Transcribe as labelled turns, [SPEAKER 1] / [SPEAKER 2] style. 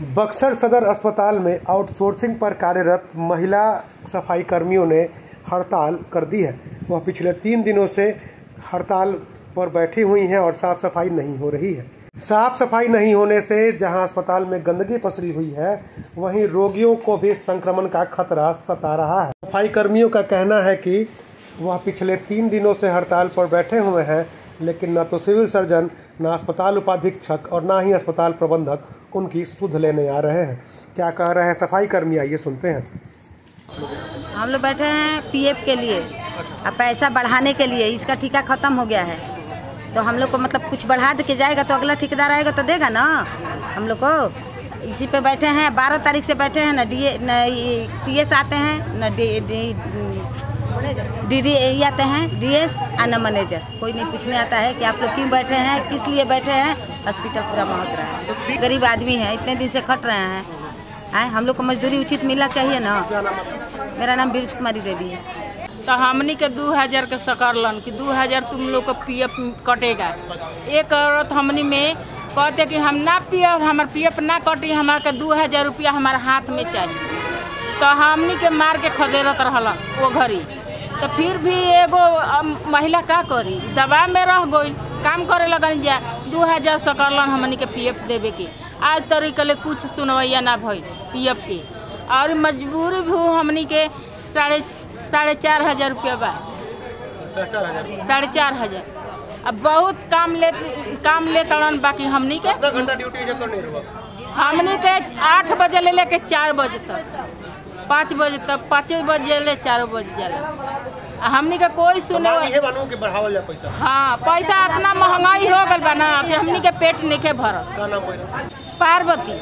[SPEAKER 1] बक्सर सदर अस्पताल में आउटसोर्सिंग पर कार्यरत महिला सफ़ाई कर्मियों ने हड़ताल कर दी है। वह पिछले तीन दिनों से हड़ताल पर बैठी हुई हैं और साफ़ सफ़ाई नहीं हो रही है। साफ़ सफ़ाई नहीं होने से जहाँ अस्पताल में गंदगी पसरी हुई है, वहीं रोगियों को भी संक्रमण का खतरा सता रहा है। सफ़ाई कर्मियों का कहना है कि वह पिछले तीन दिनों से हड़ताल पर बैठे हुए हैं लेकिन न तो सिविल सर्जन, न अस्पताल उपाधीक्षक और न ही अस्पताल प्रबंधक उनकी सुध लेने आ रहे हैं। क्या कह रहे हैं सफ़ाई कर्मी? आइए सुनते हैं।
[SPEAKER 2] हम लोग बैठे हैं पीएफ के लिए। अब पैसा बढ़ाने के लिए, इसका ठेका खत्म हो गया है। तो हम लोग को मतलब कुछ बढ़ा दे के जाएगा तो अगला ठेकेदार आएगा तो देगा ना? हम लोग को? इसी पे बैठे हैं, बारह तारीख से बैठे हैं, न डी न सी एस आते हैं, न डी डी डी आते हैं डी एस और न मैनेजर कोई नहीं पूछने आता है कि आप लोग क्यों बैठे हैं, किस लिए बैठे हैं हॉस्पिटल पूरा महक रहा है। गरीब आदमी है, इतने दिन से खट रहे हैं। आए हम लोग को मजदूरी उचित मिलना चाहिए ना। मेरा नाम बीरज कुमारी देवी है।
[SPEAKER 3] तो हमनी के दू हज़ार के सकरलन कि दू हज़ार तुम लोग को पीएफ कटेगा। एक औरत हमनी में कहते कि हम ना पीएफ हमार पीएफ ना कटी, हमारे के दू हज़ार रुपया हमारे हाथ में चाहिए तो हमनी के मार के खदेरत रहलन वो घड़ी। तो फिर भी एगो महिला का करी? दबा में रह गई काम करे लगन जा दू हज़ार से सकरलन हमनी के पी एफ़ देवे के। आज तरीके ले कुछ सुनवैया ना भई पी एफ़ के। और मजबूरी भी हमनी के साढ़े साढ़े चार हज़ार रुपया बा। साढ़े चार हज़ार। अब बहुत काम ले काम ले तड़न बाकी हमनी के। हमनी के आठ बजे ले लेके चार बजे तक। पाँच बजे तक पाँचों बजे ले चार बजे जाला हमने हमनी के कोई सुने पैसा? हाँ पैसा इतना महँगाई हो गल बना कि हमनी के पेट नहीं के भर पार्वती।